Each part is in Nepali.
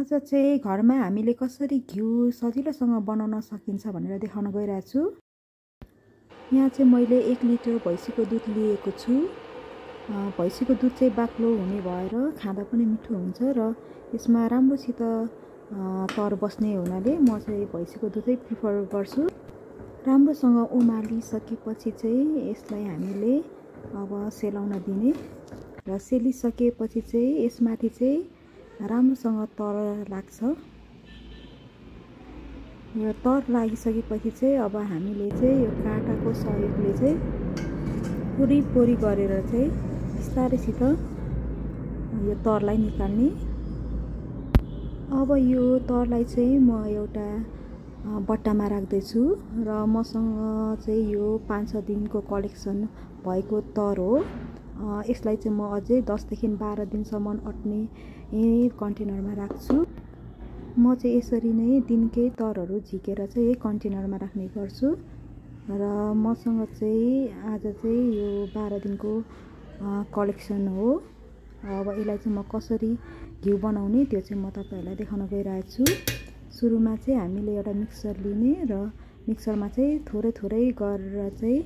आज चाहिँ घरमा हामीले कसरी घिउ सजिलोसँग बनाउन सकिन्छ भनेर देखाउन गइरहेको छु। यहाँ चाहिँ मैले एक लिटर भैँसीको दुध लिएको छु। भैँसीको दुध चाहिँ बाक्लो हुने भएर खाँदा पनि मिठो हुन्छ र यसमा राम्रोसित तर बस्ने हुनाले म चाहिँ भैँसीको दुधै प्रिफर गर्छु। राम्रोसँग उमालिसकेपछि चाहिँ यसलाई हामीले अब सेलाउन दिने र सेलिसकेपछि चाहिँ यसमाथि चाहिँ राम्रोसँग तर लाग्छ। र तर लागिसकेपछि चाहिँ अब हामीले चाहिँ यो काँटाको सहयोगले चाहिँ वरिपरि गरेर चाहिँ बिस्तारैसित यो तरलाई निकाल्ने। अब यो तरलाई चाहिँ म एउटा बट्टामा राख्दैछु र मसँग चाहिँ यो पाँच छ दिनको कलेक्सन भएको तर हो। यसलाई चाहिँ म अझै दसदेखि बाह्र दिनसम्म अट्ने कन्टेनरमा राख्छु। म चाहिँ यसरी नै दिनकै तरहरू झिकेर चाहिँ यही कन्टेनरमा राख्ने गर्छु। र मसँग चाहिँ आज चाहिँ यो बाह्र दिनको कलेक्सन हो। अब यसलाई चाहिँ म कसरी घिउ बनाउने त्यो चाहिँ म तपाईँहरूलाई देखाउन गइरहेको छु सुरुमा चाहिँ हामीले एउटा मिक्सर लिने र मिक्सरमा चाहिँ थोरै थोरै गरेर चाहिँ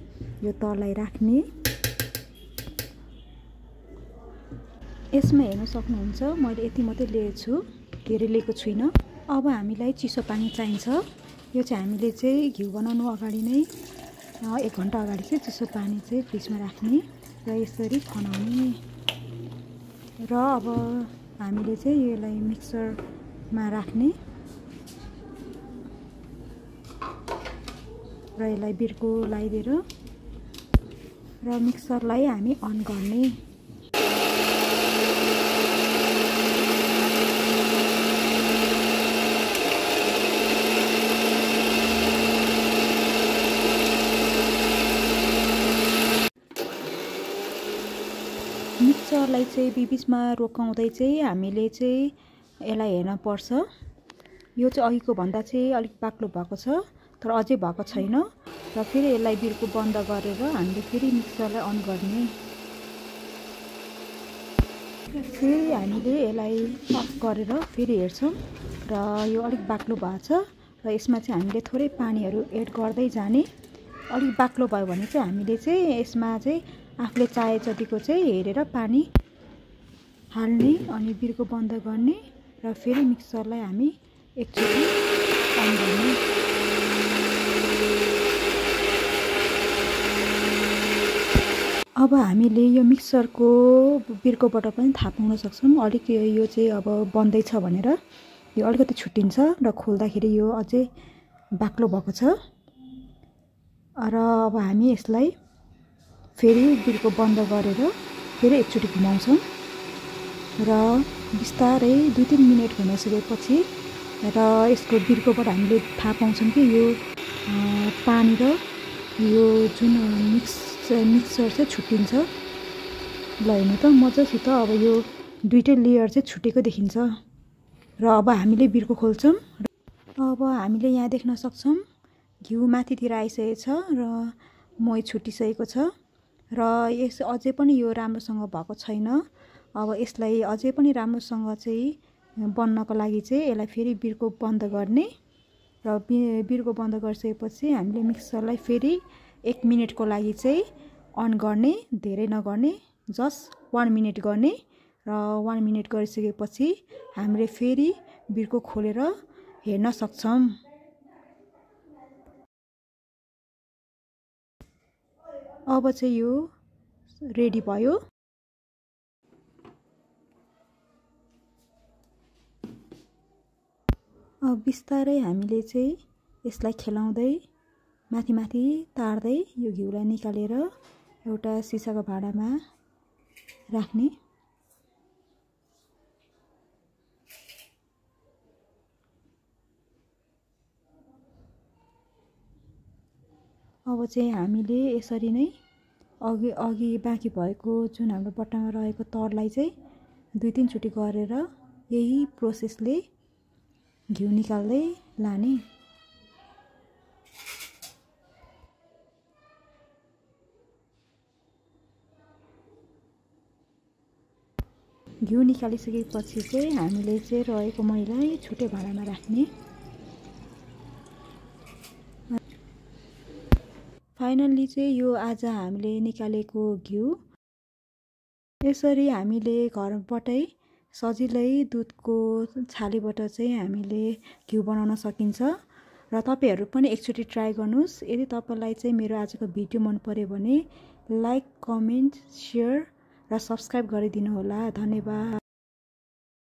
यो तरलाई राख्ने। यसमा हेर्न सक्नुहुन्छ मैले यति मात्रै लिएको छु धेरै लिएको छुइनँ। अब हामीलाई चिसो पानी चाहिन्छ। यो चाहिँ हामीले चाहिँ घिउ बनाउनु अगाडि नै एक घन्टा अगाडि चाहिँ चिसो पानी चाहिँ फ्रिजमा राख्ने र यसरी खनाउने। र अब हामीले चाहिँ यसलाई मिक्सरमा राख्ने। र यसलाई बिर्को लगाइदिएर र मिक्सरलाई हामी अन गर्ने। मिक्सरलाई चाहिँ बिबिचमा रोकाउँदै चाहिँ हामीले चाहिँ यसलाई हेर्न पर्छ यो चाहिँ अघिको भन्दा चाहिँ अलिक बाक्लो भएको छ तर अझै भएको छैन। र फेरि यसलाई बिर्को बन्द गरेर हामीले फेरि मिक्सरलाई अन गर्ने। फेरि हामीले यसलाई अफ गरेर फेरि हेर्छौँ र यो अलिक बाक्लो भएको छ र यसमा चाहिँ हामीले थोरै पानीहरू एड गर्दै जाने। अलिक बाक्लो भयो भने चाहिँ हामीले चाहिँ यसमा चाहिँ आफूले चाहे जतिको चाहिँ हेरेर पानी हाल्ने अनि बिर्को बन्द गर्ने र फेरि मिक्सरलाई हामी एकचोटि अन गर्ने। अब हामीले यो मिक्सरको बिर्कोबाट पनि थाहा पाउन सक्छौँ। अलिक यो चाहिँ अब बन्दैछ भनेर। यो अलिकति छुट्टिन्छ र खोल्दाखेरि यो अझै बाक्लो भएको छ। र अब हामी यसलाई फेरि बिर्को बन्द गरेर फेरि एकचोटि घुमाउँछौँ। र बिस्तारै दुई तिन मिनट घुमाइसकेपछि र यसको बिर्कोबाट हामीले थाहा पाउँछौँ कि यो पानी र यो जुन मिक्स मिक्सर चाहिँ छुट्टिन्छ। ल हेर्नु त मजासित अब यो दुइटै लेयर चाहिँ छुटेको देखिन्छ। र अब हामीले बिर्को खोल्छौँ। अब हामीले यहाँ देख्न सक्छौँ घिउ माथितिर आइसकेको छ र मही छुटिसकेको छ। र यस अझै पनि यो राम्रोसँग भएको छैन। अब यसलाई अझै पनि राम्रोसँग चाहिँ बन्नको लागि चाहिँ यसलाई फेरि बिर्को बन्द गर्ने र बि बिर्को बन्द गरिसकेपछि हामीले मिक्सरलाई फेरि एक मिनटको लागि चाहिँ अन गर्ने धेरै नगर्ने जस्ट वान मिनट गर्ने र वान मिनट गरिसकेपछि हामीले फेरि बिर्को खोलेर हेर्न सक्छौँ। अब चाहिँ यो रेडी भयो। अब बिस्तारै हामीले चाहिँ यसलाई खेलाउँदै माथि माथि तार्दै यो घिउलाई निकालेर एउटा सिसाको भाँडामा राख्ने। अब चाहिँ हामीले यसरी नै अघि अघि बाँकी भएको जुन हाम्रो बट्टामा रहेको तरलाई चाहिँ दुई तिनचोटि गरेर यही प्रोसेसले घिउ निकाल्दै लाने। घिउ निकालिसकेपछि चाहिँ हामीले चाहिँ रहेको मैला छुट्टै भाँडामा राख्ने। फाइनल्ली चाहिँ यो आज हामीले निकालेको घिउ। यसरी हामीले घरबाटै सजिलै दुधको छालीबाट चाहिँ हामीले घिउ बनाउन सकिन्छ। र तपाईँहरू पनि एकचोटि ट्राई गर्नुहोस्। यदि तपाईँलाई चाहिँ मेरो आजको भिडियो मन पऱ्यो भने लाइक कमेन्ट सेयर र सब्सक्राइब गरिदिनु होला। धन्यवाद।